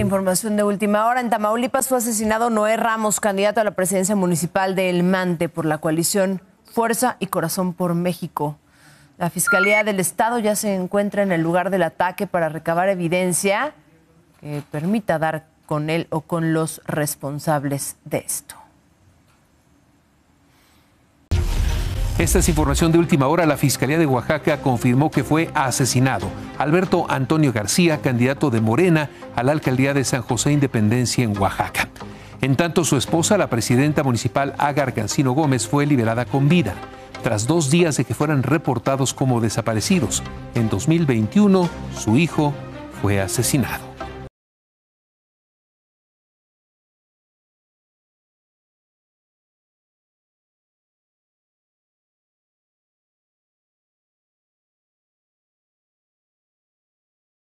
Información de última hora. En Tamaulipas fue asesinado Noé Ramos, candidato a la presidencia municipal de El Mante por la coalición Fuerza y Corazón por México. La Fiscalía del Estado ya se encuentra en el lugar del ataque para recabar evidencia que permita dar con él o con los responsables de esto. Esta es información de última hora. La Fiscalía de Oaxaca confirmó que fue asesinado Alberto Antonio García, candidato de Morena a la alcaldía de San José Independencia en Oaxaca. En tanto, su esposa, la presidenta municipal Agar Cancino Gómez, fue liberada con vida, tras dos días de que fueran reportados como desaparecidos. En 2021, su hijo fue asesinado.